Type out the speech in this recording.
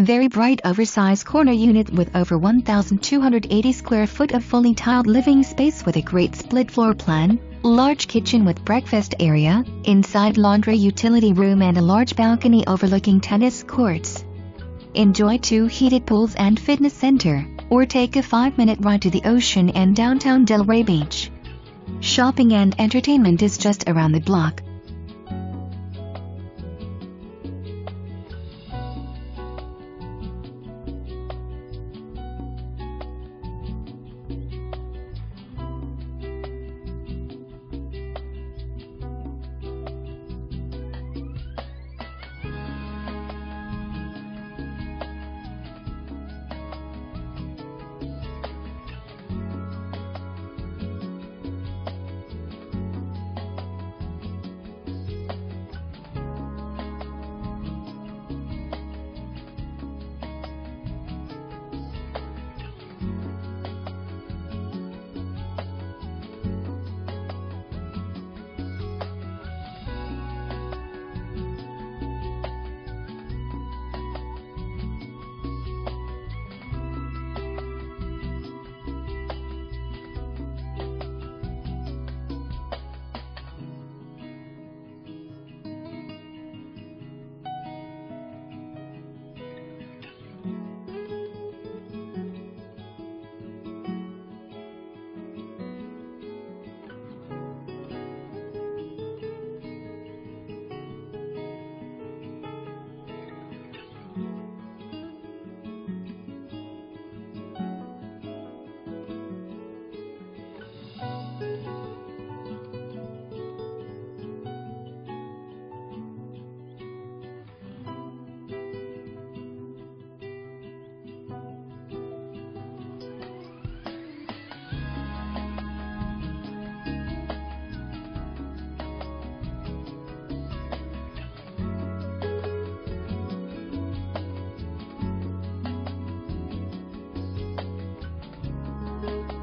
Very bright oversized corner unit with over 1,280 square foot of fully tiled living space with a great split floor plan, large kitchen with breakfast area, inside laundry utility room and a large balcony overlooking tennis courts. Enjoy two heated pools and fitness center, or take a 5-minute ride to the ocean and downtown Delray Beach. Shopping and entertainment is just around the block. Thank you.